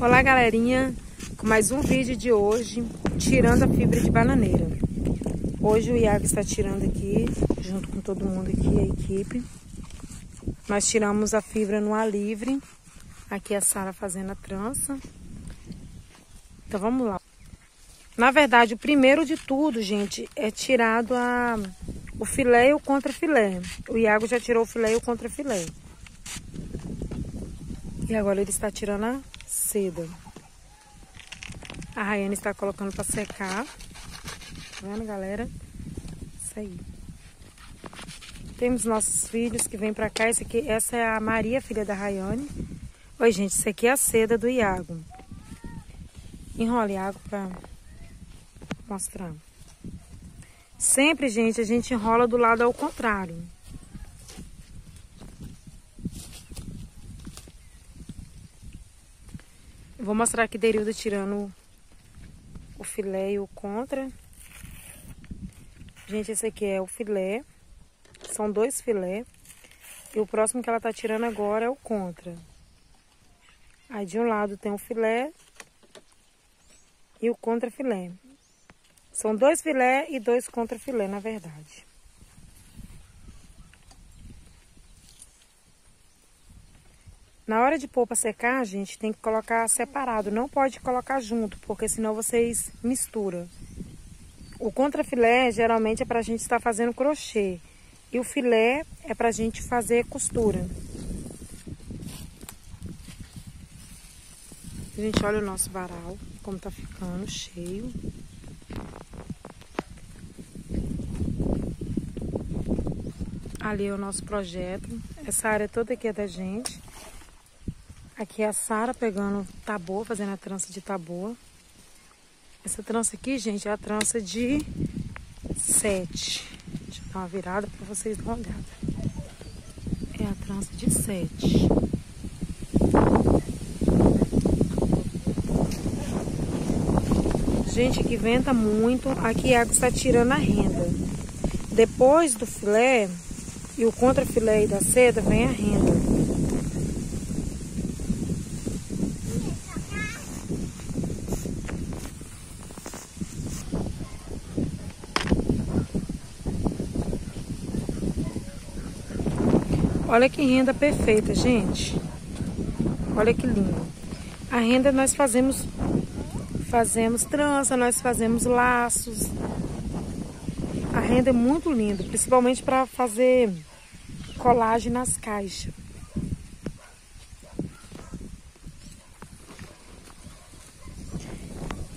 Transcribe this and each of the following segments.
Olá galerinha, com mais um vídeo de hoje, tirando a fibra de bananeira. Hoje o Iago está tirando aqui, junto com todo mundo aqui, a equipe. Nós tiramos a fibra no ar livre. Aqui a Sara fazendo a trança. Então vamos lá. Na verdade, o primeiro de tudo, gente, é tirado a, o filé e o contra-filé. O Iago já tirou o filé e o contra-filé. E agora ele está tirando a seda. A Rayane está colocando para secar. Tá vendo, galera? Isso aí. Temos nossos filhos que vêm para cá. Esse aqui, essa é a Maria, filha da Rayane. Oi, gente, isso aqui é a seda do Iago. Enrola Iago para mostrar. Sempre, gente, a gente enrola do lado ao contrário. Vou mostrar aqui Derilda tirando o filé e o contra. Gente, esse aqui é o filé. São dois filé. E o próximo que ela tá tirando agora é o contra. Aí de um lado tem o filé e o contra filé. São dois filé e dois contra filé, na verdade. Na hora de pôr para secar, gente, tem que colocar separado. Não pode colocar junto, porque senão vocês misturam. O contrafilé, geralmente, é para a gente estar fazendo crochê. E o filé é para a gente fazer costura. Gente, olha o nosso varal, como tá ficando, cheio. Ali é o nosso projeto. Essa área toda aqui é da gente. Aqui é a Sara pegando taboa, fazendo a trança de taboa. Essa trança aqui, gente, é a trança de sete. Deixa eu dar uma virada para vocês dar uma olhada. É a trança de sete. Gente, aqui venta muito. Aqui a água está tirando a renda. Depois do filé e o contra-filé da seda, vem a renda. Olha que renda perfeita, gente. Olha que lindo. A renda nós fazemos fazemos trança, nós fazemos laços. A renda é muito linda, principalmente para fazer colagem nas caixas.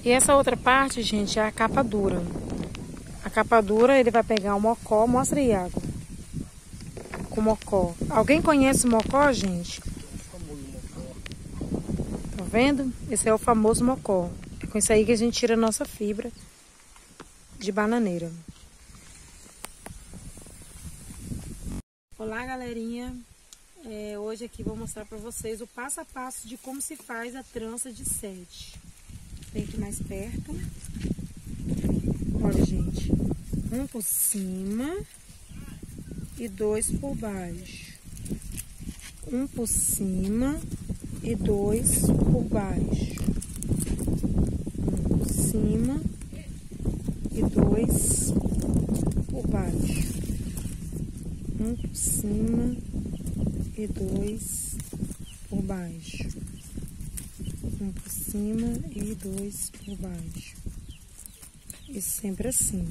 E essa outra parte, gente, é a capa dura. A capa dura, ele vai pegar o mocó, mostra aí, água com mocó. Alguém conhece mocó, gente? Tá vendo? Esse é o famoso mocó. É com isso aí que a gente tira a nossa fibra de bananeira. Olá, galerinha. É, hoje aqui vou mostrar para vocês o passo a passo de como se faz a trança de sete. Vem aqui mais perto. Olha, gente. Um por cima e dois por baixo. Um por cima e dois por baixo. Um por cima e dois por baixo. Um por cima e dois por baixo. Um por cima e dois por baixo. E sempre assim.